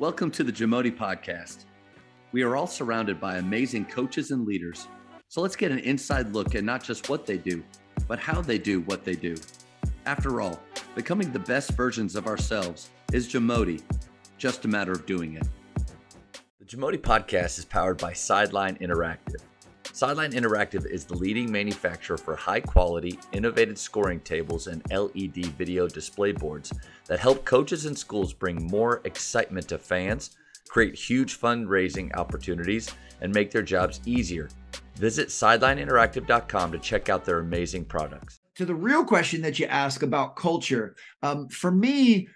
Welcome to the Jamodi Podcast. We are all surrounded by amazing coaches and leaders. So let's get an inside look at not just what they do, but how they do what they do. After all, becoming the best versions of ourselves is Jamodi, just a matter of doing it. The Jamodi Podcast is powered by Sideline Interactive. Sideline Interactive is the leading manufacturer for high quality, innovative scoring tables and LED video display boards that help coaches and schools bring more excitement to fans, create huge fundraising opportunities, and make their jobs easier. Visit sidelineinteractive.com to check out their amazing products. To the real question that you ask about culture, um, for me,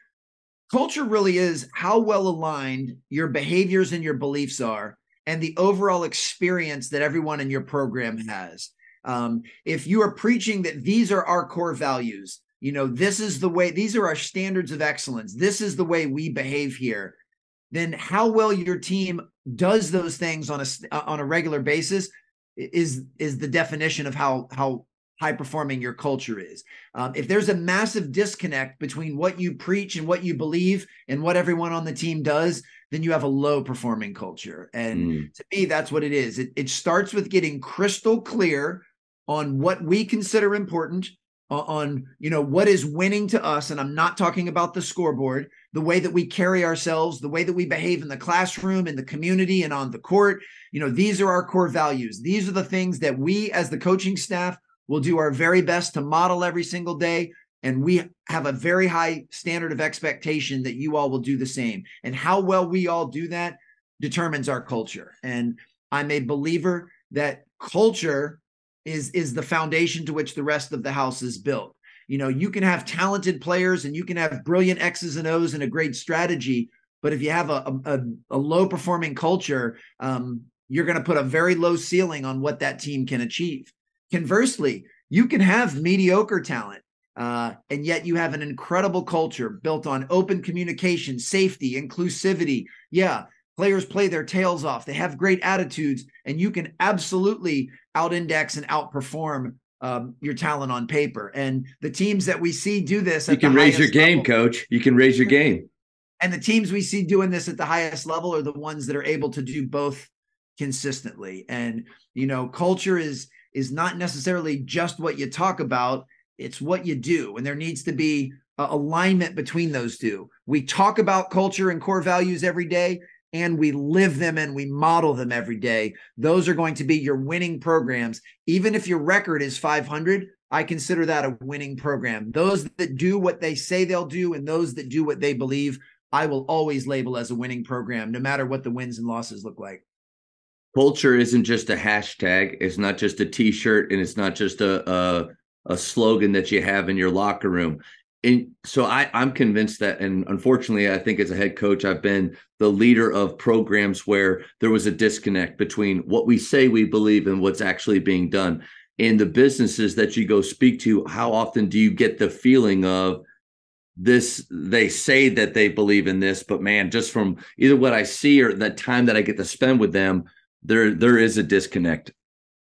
culture really is how well aligned your behaviors and your beliefs are and the overall experience that everyone in your program has. Um, if you are preaching that these are our core values, you know, this is the way, these are our standards of excellence, this is the way we behave here, then how well your team does those things on a uh, on a regular basis is is the definition of how how high performing your culture is. Um, if there's a massive disconnect between what you preach and what you believe and what everyone on the team does, then you have a low performing culture. And mm. to me, that's what it is. It, it starts with getting crystal clear on what we consider important on you know what is winning to us and i'm not talking about the scoreboard the way that we carry ourselves the way that we behave in the classroom in the community and on the court you know these are our core values these are the things that we as the coaching staff will do our very best to model every single day and we have a very high standard of expectation that you all will do the same. And how well we all do that determines our culture. And I'm a believer that culture is is the foundation to which the rest of the house is built. You know, you can have talented players and you can have brilliant X's and O's and a great strategy, but if you have a a, a low performing culture, um, you're going to put a very low ceiling on what that team can achieve. Conversely, you can have mediocre talent uh, and yet you have an incredible culture built on open communication, safety, inclusivity. Yeah, players play their tails off. They have great attitudes, and you can absolutely out-index and outperform um, your talent on paper. And the teams that we see do this, you can raise your game, level, coach. You can raise your game. And the teams we see doing this at the highest level are the ones that are able to do both consistently. And you know, culture is is not necessarily just what you talk about it's what you do. And there needs to be alignment between those two. We talk about culture and core values every day and we live them and we model them every day. Those are going to be your winning programs. Even if your record is 500 i consider that a winning program. Those that do what they say they'll do and those that do what they believe i will always label as a winning program no matter what the wins and losses look like culture isn't just a hashtag it's not just a t-shirt and it's not just a, a a slogan that you have in your locker room. And so I, I'm convinced that, and unfortunately, I think as a head coach, I've been the leader of programs where there was a disconnect between what we say we believe and what's actually being done. In the businesses that you go speak to, how often do you get the feeling of this? They say that they believe in this, but man, just from either what I see or the time that I get to spend with them, there there is a disconnect.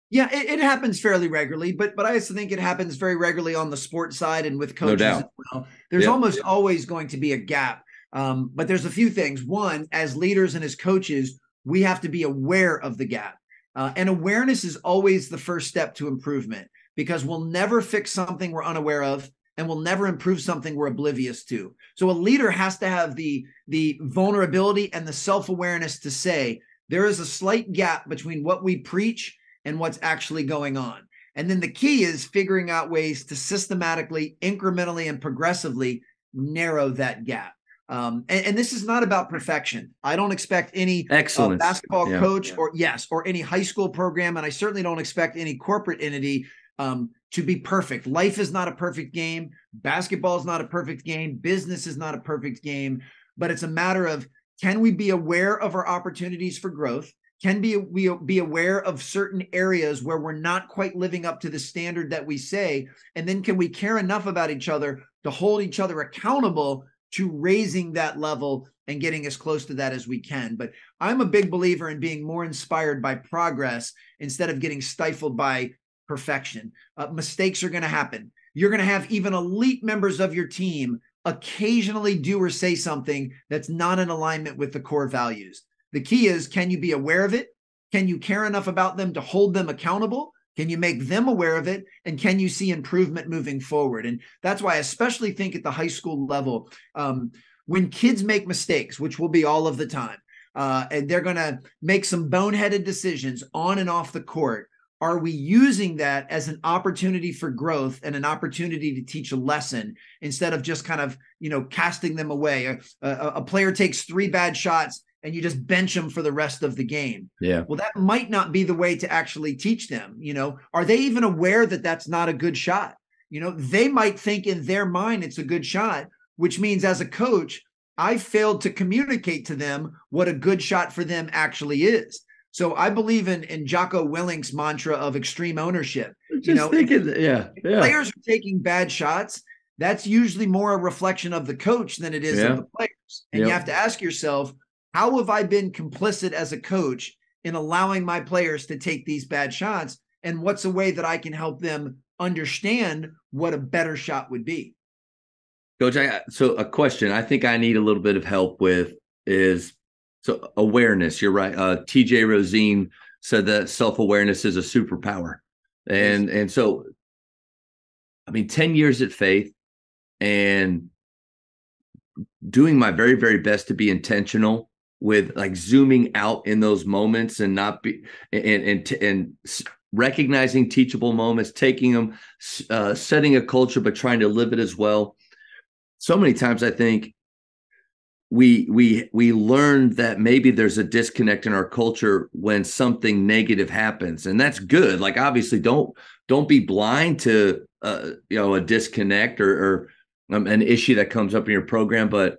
Yeah, it, it, happens fairly regularly, but but I also think it happens very regularly on the sports side and with coaches no as well. There's yep. almost always going to be a gap. Um, but there's a few things. One, as leaders and as coaches, we have to be aware of the gap. Uh, and awareness is always the first step to improvement because we'll never fix something we're unaware of and we'll never improve something we're oblivious to. So a leader has to have the the vulnerability and the self-awareness to say there is a slight gap between what we preach and what's actually going on. And then the key is figuring out ways to systematically, incrementally, and progressively narrow that gap. Um, and, and, this is not about perfection. I don't expect any uh, basketball yeah. coach or yes, or any high school program, and I certainly don't expect any corporate entity um, to be perfect. Life is not a perfect game. Basketball is not a perfect game. Business is not a perfect game. But it's a matter of can we be aware of our opportunities for growth? can be we be aware of certain areas where we're not quite living up to the standard that we say? And then can we care enough about each other to hold each other accountable to raising that level and getting as close to that as we can? But i'm a big believer in being more inspired by progress instead of getting stifled by perfection. Uh, mistakes are going to happen. You're going to have even elite members of your team occasionally do or say something that's not in alignment with the core values. The key is can you be aware of it? Can you care enough about them to hold them accountable? Can you make them aware of it? And can you see improvement moving forward? And that's why I especially think at the high school level, um, when kids make mistakes, which will be all of the time, uh, and they're going to make some boneheaded decisions on and off the court, are we using that as an opportunity for growth and an opportunity to teach a lesson instead of just kind of you know casting them away? A, a, a, player takes three bad shots and you just bench them for the rest of the game. Yeah. Well that might not be the way to actually teach them you know? Are they even aware that that's not a good shot? You know they might think in their mind it's a good shot which means as a coach i failed to communicate to them what a good shot for them actually is so I believe in in Jocko Willink's mantra of extreme ownership. Just you know, thinking, yeah, yeah. Players are taking bad shots. That's usually more a reflection of the coach than it is yeah. of the players. And yep. you have to ask yourself, how have I been complicit as a coach in allowing my players to take these bad shots? And what's a way that I can help them understand what a better shot would be? Coach, I, so a question I think I need a little bit of help with is so awareness, you're right. Uh, TJ Rosene said that self-awareness is a superpower. And and so I mean 10 years at Faith and doing my very very best to be intentional with like zooming out in those moments and not be and and and recognizing teachable moments, taking them, uh, setting a culture, but trying to live it as well. So many times, I think we we we learned that maybe there's a disconnect in our culture when something negative happens and that's good. Like obviously don't don't be blind to uh, you know a disconnect or, or um, an issue that comes up in your program but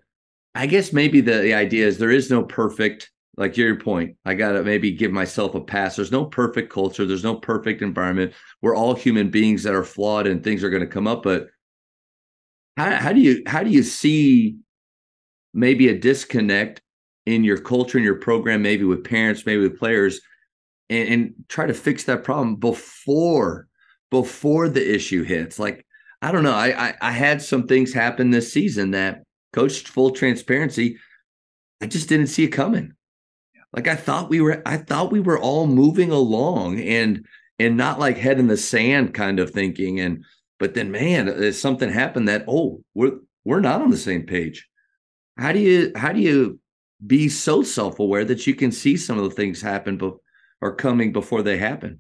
i guess maybe the, the idea is there is no perfect like your point i gotta maybe give myself a pass. There's no perfect culture there's no perfect environment. We're all human beings that are flawed and things are going to come up but how, how do you how do you see maybe a disconnect in your culture and your program, maybe with parents, maybe with players, and, and try to fix that problem before before the issue hits. Like I don't know, I, I I had some things happen this season that coached full transparency. I just didn't see it coming. Like I thought we were, I thought we were all moving along and and not like head in the sand kind of thinking. And but then, man, uh, something happened that oh, we're we're not on the same page how do you how do you be so self-aware that you can see some of the things happen be- or coming before they happen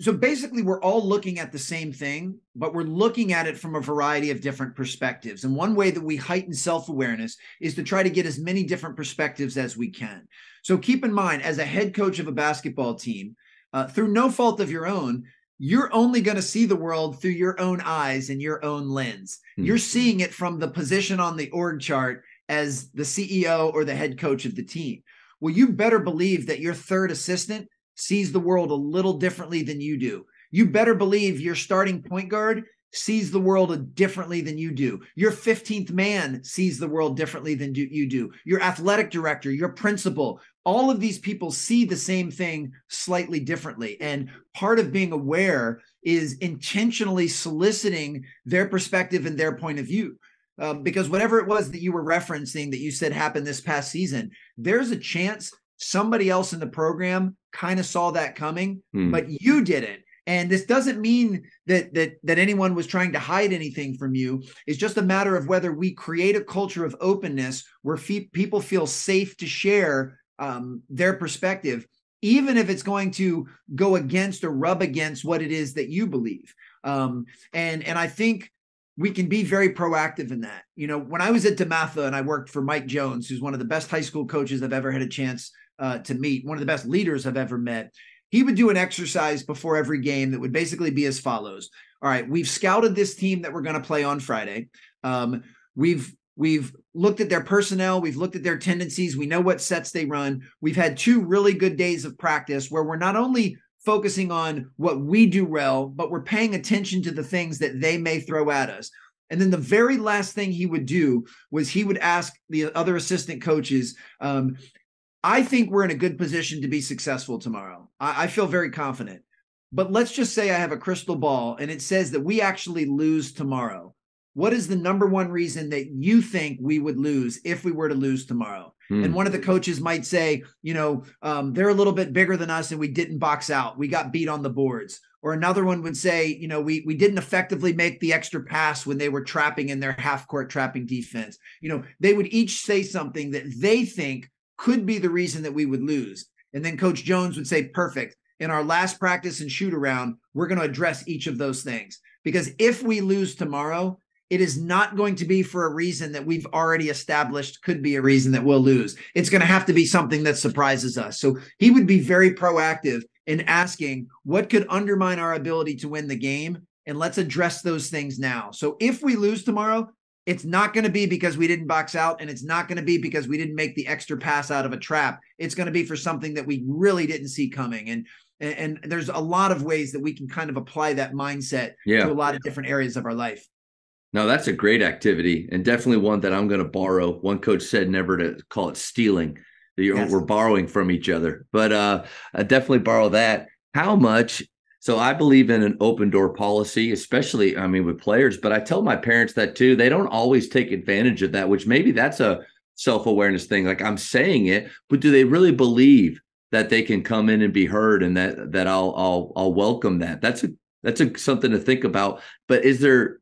so basically we're all looking at the same thing but we're looking at it from a variety of different perspectives and one way that we heighten self-awareness is to try to get as many different perspectives as we can so keep in mind as a head coach of a basketball team uh, through no fault of your own you're only going to see the world through your own eyes and your own lens. Hmm. You're seeing it from the position on the org chart as the CEO or the head coach of the team. Well, you better believe that your third assistant sees the world a little differently than you do. You better believe your starting point guard sees the world differently than you do. Your 15th man sees the world differently than you do. Your athletic director, your principal, all of these people see the same thing slightly differently. And part of being aware is intentionally soliciting their perspective and their point of view um, because whatever it was that you were referencing that you said happened this past season, there's a chance somebody else in the program kind of saw that coming, hmm. but you didn't. And this doesn't mean that that that anyone was trying to hide anything from you. It's just a matter of whether we create a culture of openness where fe- people feel safe to share um, their perspective, even if it's going to go against or rub against what it is that you believe. Um, and and I think we can be very proactive in that. You know, when I was at DeMatha and I worked for Mike Jones, who's one of the best high school coaches I've ever had a chance uh, to meet, one of the best leaders I've ever met, he would do an exercise before every game that would basically be as follows. All right, we've scouted this team that we're going to play on Friday. Um, we've we've looked at their personnel, we've looked at their tendencies, we know what sets they run. We've had two really good days of practice where we're not only focusing on what we do well, but we're paying attention to the things that they may throw at us. And then the very last thing he would do was he would ask the other assistant coaches, um, I think we're in a good position to be successful tomorrow. I, I feel very confident. But let's just say I have a crystal ball and it says that we actually lose tomorrow. What is the number one reason that you think we would lose if we were to lose tomorrow? Hmm. And one of the coaches might say, you know, um, they're a little bit bigger than us and we didn't box out. We got beat on the boards. Or another one would say, you know, we we didn't effectively make the extra pass when they were trapping in their half court trapping defense. You know, they would each say something that they think could be the reason that we would lose. And then Coach Jones would say, perfect. In our last practice and shoot around, we're going to address each of those things. Because if we lose tomorrow, it is not going to be for a reason that we've already established could be a reason that we'll lose. It's going to have to be something that surprises us. So he would be very proactive in asking what could undermine our ability to win the game. And let's address those things now. So if we lose tomorrow, it's not going to be because we didn't box out and it's not going to be because we didn't make the extra pass out of a trap. It's going to be for something that we really didn't see coming. And and, there's a lot of ways that we can kind of apply that mindset yeah. to a lot of different areas of our life. No, that's a great activity and definitely one that I'm going to borrow. One coach said never to call it stealing. Yes. We're borrowing from each other, but uh, I definitely borrow that. How much? So I believe in an open door policy, especially I mean with players. But I tell my parents that too. They don't always take advantage of that, which maybe that's a self awareness thing. Like I'm saying it, but do they really believe that they can come in and be heard and that that I'll I'll I'll welcome that? That's a that's a something to think about. But is there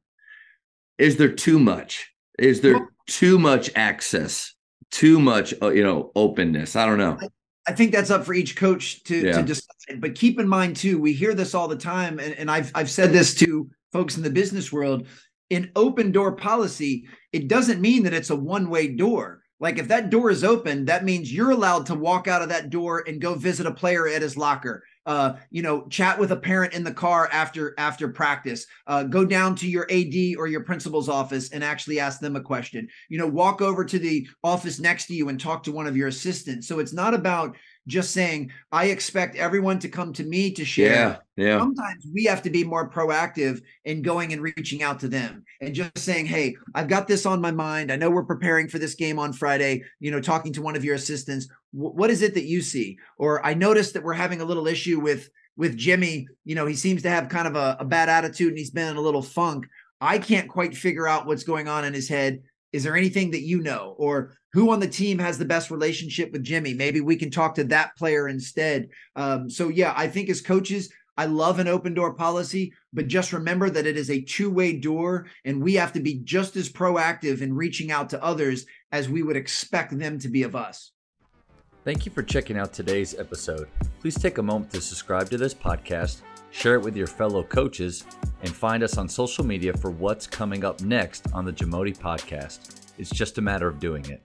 is there too much? Is there too much access? Too much, uh, you know, openness? I don't know. I, think that's up for each coach to, yeah. to it. But keep in mind too, we hear this all the time, and, and I've I've said this to folks in the business world. In open door policy, it doesn't mean that it's a one way door. Like if that door is open, that means you're allowed to walk out of that door and go visit a player at his locker uh, you know, chat with a parent in the car after after practice. Uh, go down to your AD or your principal's office and actually ask them a question. You know, walk over to the office next to you and talk to one of your assistants. So it's not about just saying, I expect everyone to come to me to share. Yeah, yeah. Sometimes we have to be more proactive in going and reaching out to them and just saying, Hey, I've got this on my mind. I know we're preparing for this game on Friday, you know, talking to one of your assistants. W- what is it that you see? Or I noticed that we're having a little issue with with Jimmy. You know, he seems to have kind of a, a bad attitude and he's been in a little funk. I can't quite figure out what's going on in his head. Is there anything that you know? Or who on the team has the best relationship with Jimmy? Maybe we can talk to that player instead. Um, so, yeah, I think as coaches, I love an open door policy, but just remember that it is a two way door, and we have to be just as proactive in reaching out to others as we would expect them to be of us. Thank you for checking out today's episode. Please take a moment to subscribe to this podcast, share it with your fellow coaches, and find us on social media for what's coming up next on the Jamodi podcast. It's just a matter of doing it.